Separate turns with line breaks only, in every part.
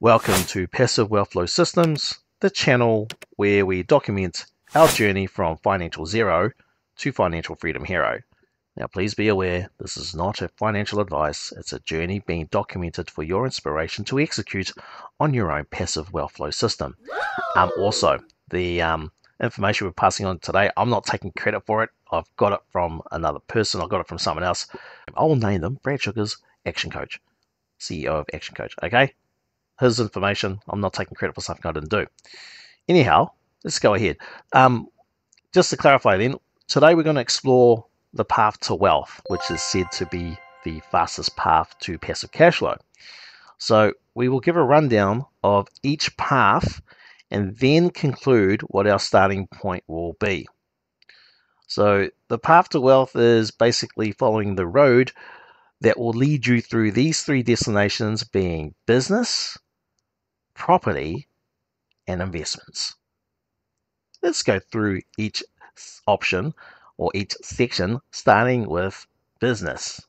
Welcome to Passive Wealth Flow Systems, the channel where we document our journey from financial zero to financial freedom hero. Now, please be aware this is not a financial advice, it's a journey being documented for your inspiration to execute on your own passive wealth flow system. Um, also, the um, information we're passing on today, I'm not taking credit for it. I've got it from another person, I got it from someone else. I will name them Brad Sugars, Action Coach, CEO of Action Coach. Okay, his information. I'm not taking credit for something I didn't do. Anyhow, let's go ahead. Um, just to clarify then, today we're going to explore the path to wealth, which is said to be the fastest path to passive cash flow. So we will give a rundown of each path and then conclude what our starting point will be. So the path to wealth is basically following the road that will lead you through these three destinations being business, property, and investments. Let's go through each option or each section, starting with business.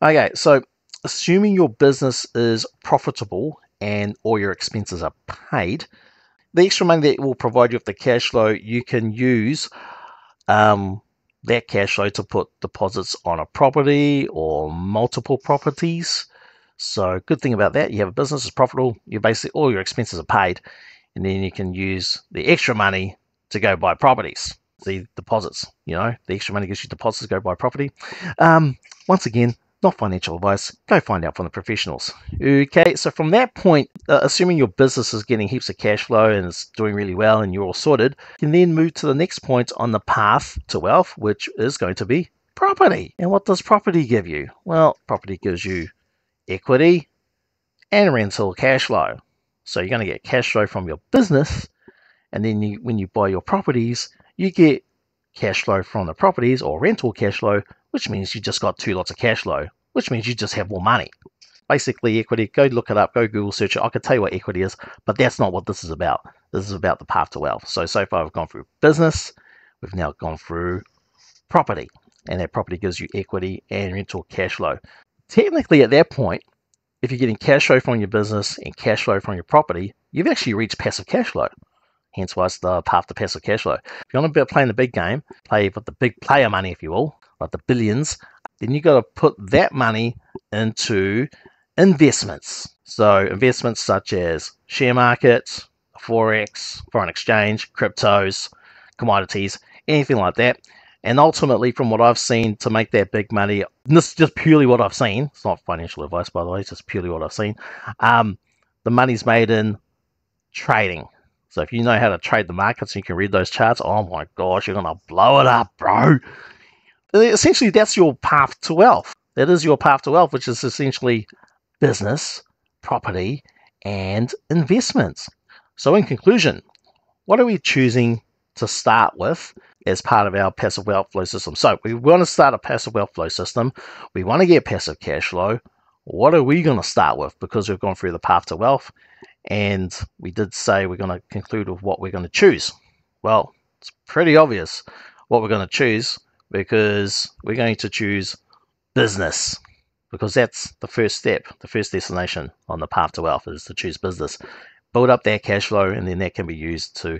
Okay, so assuming your business is profitable and all your expenses are paid, the extra money that will provide you with the cash flow, you can use um, that cash flow to put deposits on a property or multiple properties. So good thing about that, you have a business, it's profitable, you basically all your expenses are paid, and then you can use the extra money to go buy properties, the deposits. You know, the extra money gives you deposits to go buy property. Um, once again, not financial advice. Go find out from the professionals. Okay, so from that point, uh, assuming your business is getting heaps of cash flow and it's doing really well and you're all sorted, you can then move to the next point on the path to wealth, which is going to be property. And what does property give you? Well, property gives you equity, and rental cash flow. So you're going to get cash flow from your business, and then you, when you buy your properties, you get cash flow from the properties or rental cash flow, which means you just got two lots of cash flow, which means you just have more money. Basically, equity, go look it up, go Google search it. I can tell you what equity is, but that's not what this is about. This is about the path to wealth. So, so far, we've gone through business, we've now gone through property, and that property gives you equity and rental cash flow technically at that point, if you're getting cash flow from your business and cash flow from your property, you've actually reached passive cash flow. Hence why it's the path to passive cash flow. If you want to be playing the big game, play with the big player money, if you will, like the billions, then you've got to put that money into investments. So investments such as share markets, forex, foreign exchange, cryptos, commodities, anything like that. And ultimately, from what I've seen, to make that big money, this is just purely what I've seen. It's not financial advice, by the way. It's just purely what I've seen. Um, the money's made in trading. So if you know how to trade the markets and you can read those charts, oh my gosh, you're gonna blow it up, bro. Essentially, that's your path to wealth. That is your path to wealth, which is essentially business, property, and investments. So, in conclusion, what are we choosing to start with as part of our passive wealth flow system. So we want to start a passive wealth flow system. We want to get passive cash flow. What are we going to start with? Because we've gone through the path to wealth and we did say we're going to conclude with what we're going to choose. Well, it's pretty obvious what we're going to choose because we're going to choose business because that's the first step, the first destination on the path to wealth is to choose business. Build up that cash flow and then that can be used to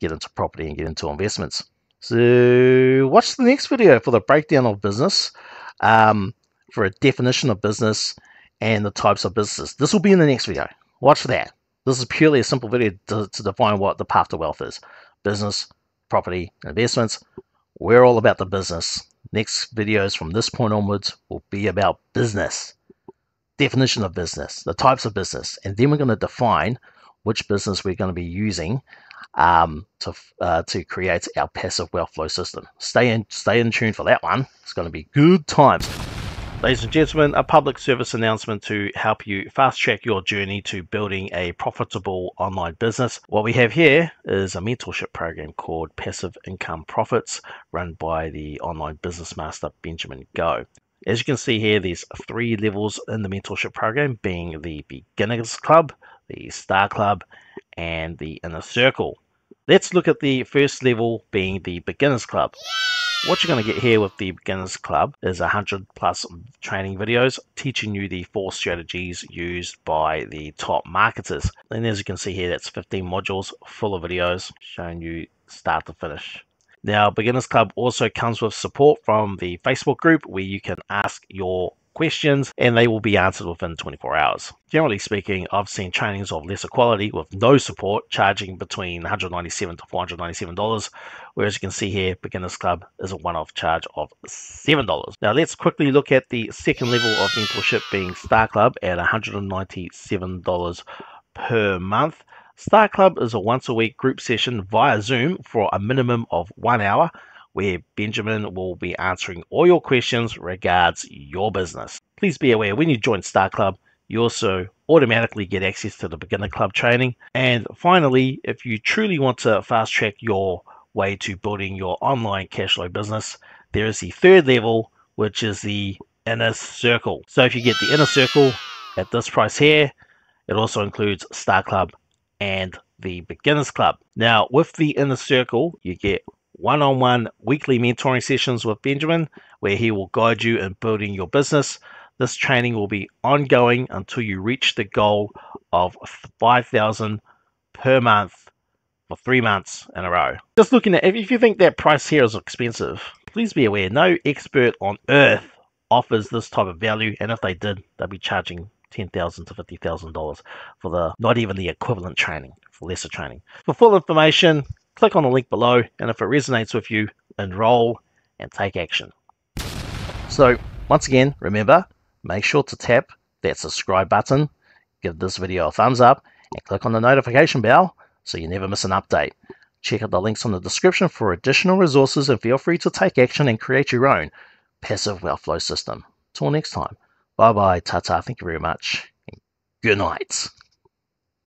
get into property and get into investments. So watch the next video for the breakdown of business, um, for a definition of business and the types of businesses. This will be in the next video. Watch that. This is purely a simple video to, to define what the path to wealth is. Business, property, investments. We're all about the business. Next videos from this point onwards will be about business. Definition of business, the types of business, and then we're going to define which business we're going to be using um, to uh, to create our passive wealth flow system. Stay in, stay in tune for that one. It's going to be good times. Ladies and gentlemen, a public service announcement to help you fast track your journey to building a profitable online business. What we have here is a mentorship program called Passive Income Profits, run by the online business master Benjamin Go. As you can see here, there's three levels in the mentorship program, being the Beginners Club, the Star Club, and the Inner Circle. Let's look at the first level being the Beginners Club. What you're going to get here with the Beginners Club is 100 plus training videos teaching you the four strategies used by the top marketers. And as you can see here, that's 15 modules full of videos showing you start to finish. Now, Beginners Club also comes with support from the Facebook group where you can ask your questions and they will be answered within 24 hours. Generally speaking, I've seen trainings of lesser quality with no support charging between $197 to $497, whereas you can see here, Beginners Club is a one-off charge of $7. Now let's quickly look at the second level of mentorship being Star Club at $197 per month. Star Club is a once a week group session via Zoom for a minimum of one hour where Benjamin will be answering all your questions regards your business. Please be aware when you join Star Club, you also automatically get access to the beginner club training. And finally, if you truly want to fast track your way to building your online cash flow business, there is the third level, which is the inner circle. So if you get the inner circle at this price here, it also includes Star Club and the Beginners Club. Now, with the inner circle, you get one on one weekly mentoring sessions with Benjamin, where he will guide you in building your business. This training will be ongoing until you reach the goal of 5000 per month for three months in a row. Just looking at if you think that price here is expensive, please be aware no expert on earth offers this type of value, and if they did, they'd be charging ten thousand to fifty thousand dollars for the not even the equivalent training for lesser training. For full information, click on the link below, and if it resonates with you, enroll and take action. So, once again, remember, make sure to tap that subscribe button, give this video a thumbs up, and click on the notification bell so you never miss an update. Check out the links in the description for additional resources and feel free to take action and create your own passive wealth flow system. Till next time, bye bye, ta ta, thank you very much, good night.